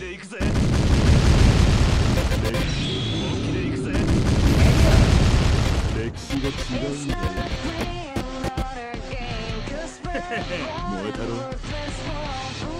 で行くぜ本気で行くぜ歴史が違うんだよ 燃えたろ